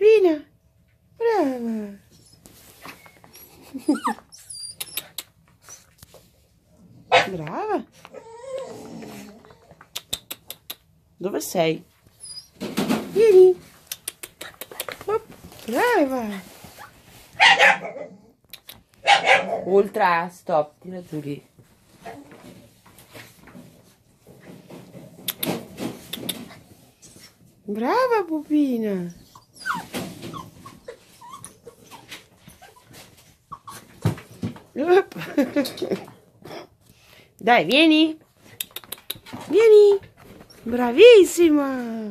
Pina, brava. brava. Dove sei? Vieni. Brava. Ultra, stop, tira giù lì. Brava pupina! Dai, vieni. Vieni. Bravissima.